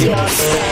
your style.